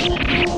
you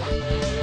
Bye.